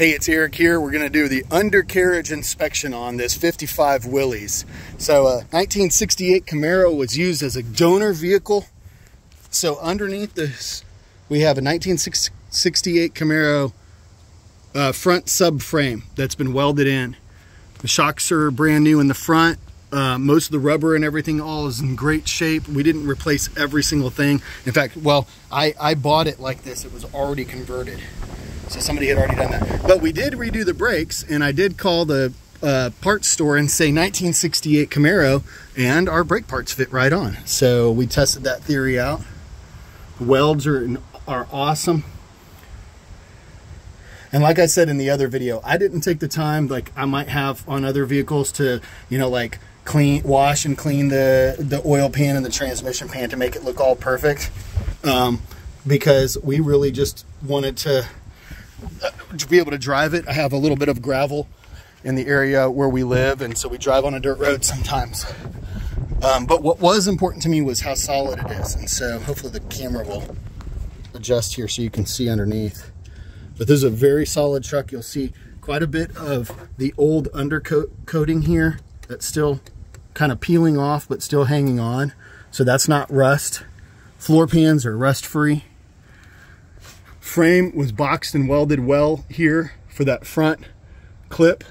Hey, it's Eric here. We're going to do the undercarriage inspection on this 55 Willys. So a uh, 1968 Camaro was used as a donor vehicle. So underneath this, we have a 1968 Camaro uh, front subframe that's been welded in. The shocks are brand new in the front. Uh, most of the rubber and everything all is in great shape. We didn't replace every single thing. In fact, well, I, I bought it like this. It was already converted. So somebody had already done that. But we did redo the brakes and I did call the uh, parts store and say 1968 Camaro and our brake parts fit right on. So we tested that theory out. The welds are, are awesome. And like I said in the other video, I didn't take the time like I might have on other vehicles to, you know, like clean, wash and clean the, the oil pan and the transmission pan to make it look all perfect. Um, because we really just wanted to to be able to drive it. I have a little bit of gravel in the area where we live, and so we drive on a dirt road sometimes. Um, but what was important to me was how solid it is, and so hopefully the camera will adjust here so you can see underneath. But this is a very solid truck. You'll see quite a bit of the old undercoat coating here that's still kind of peeling off, but still hanging on. So that's not rust. Floor pans are rust free. Frame was boxed and welded well here for that front clip.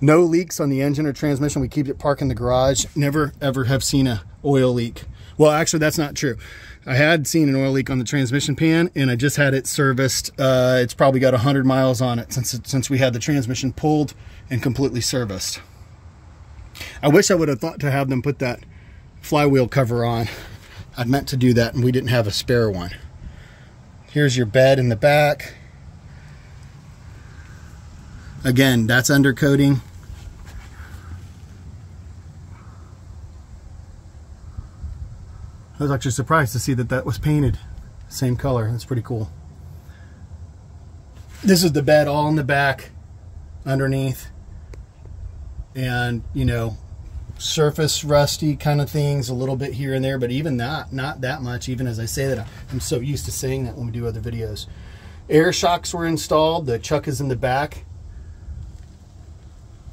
No leaks on the engine or transmission. We keep it parked in the garage. Never ever have seen a oil leak. Well, actually that's not true. I had seen an oil leak on the transmission pan and I just had it serviced. Uh, it's probably got 100 miles on it since, it, since we had the transmission pulled and completely serviced. I wish I would have thought to have them put that flywheel cover on. I'd meant to do that and we didn't have a spare one. Here's your bed in the back. Again, that's undercoating. I was actually surprised to see that that was painted same color. That's pretty cool. This is the bed all in the back underneath. And, you know, surface rusty kind of things a little bit here and there, but even that, not that much, even as I say that, I'm so used to saying that when we do other videos. Air shocks were installed, the chuck is in the back.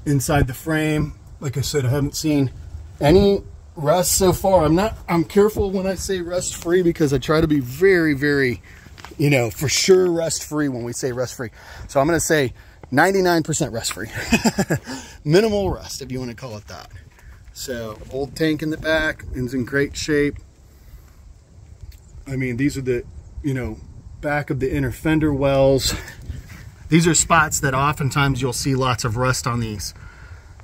Inside the frame, like I said, I haven't seen any rust so far. I'm not, I'm careful when I say rust free because I try to be very, very, you know, for sure rust free when we say rust free. So I'm going to say 99% rust free. Minimal rust, if you want to call it that. So old tank in the back is in great shape. I mean, these are the, you know, back of the inner fender wells. These are spots that oftentimes you'll see lots of rust on these.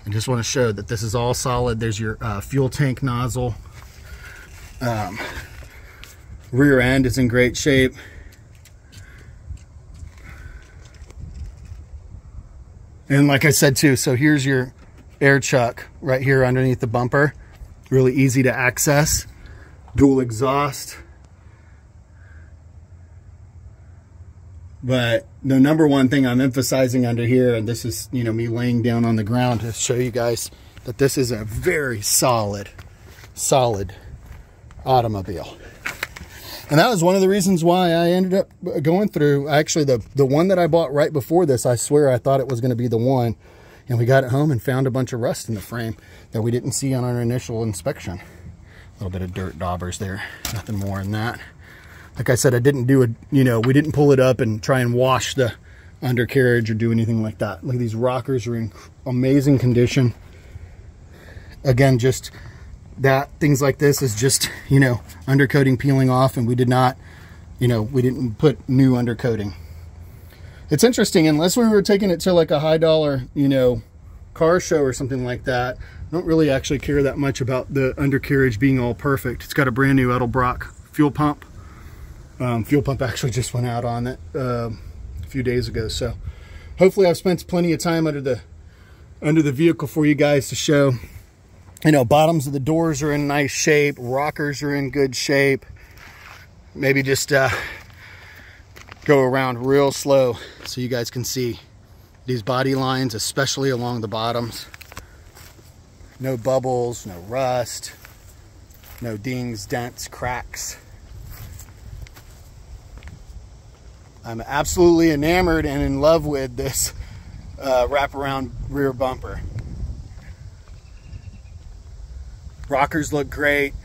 I just want to show that this is all solid. There's your uh, fuel tank nozzle. Um, rear end is in great shape. And like I said too, so here's your air chuck right here underneath the bumper. Really easy to access. Dual exhaust. But the number one thing I'm emphasizing under here, and this is, you know, me laying down on the ground to show you guys that this is a very solid, solid automobile. And that was one of the reasons why I ended up going through, actually the, the one that I bought right before this, I swear I thought it was going to be the one and we got it home and found a bunch of rust in the frame that we didn't see on our initial inspection. A little bit of dirt daubers there, nothing more than that. Like I said, I didn't do a, you know, we didn't pull it up and try and wash the undercarriage or do anything like that. Look, these rockers are in amazing condition. Again, just that, things like this is just, you know, undercoating peeling off and we did not, you know, we didn't put new undercoating it's interesting unless we were taking it to like a high dollar you know car show or something like that I don't really actually care that much about the undercarriage being all perfect. It's got a brand new Edelbrock fuel pump. Um, fuel pump actually just went out on it uh, a few days ago so hopefully I've spent plenty of time under the under the vehicle for you guys to show. You know bottoms of the doors are in nice shape rockers are in good shape. Maybe just uh, go around real slow so you guys can see these body lines, especially along the bottoms. No bubbles, no rust, no dings, dents, cracks. I'm absolutely enamored and in love with this uh, wraparound rear bumper. Rockers look great.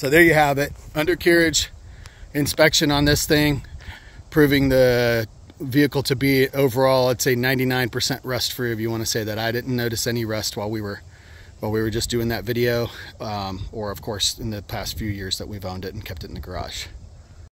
So there you have it. Undercarriage inspection on this thing, proving the vehicle to be overall, I'd say 99% rust free if you want to say that. I didn't notice any rust while we were while we were just doing that video, um, or of course in the past few years that we've owned it and kept it in the garage.